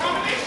Combination.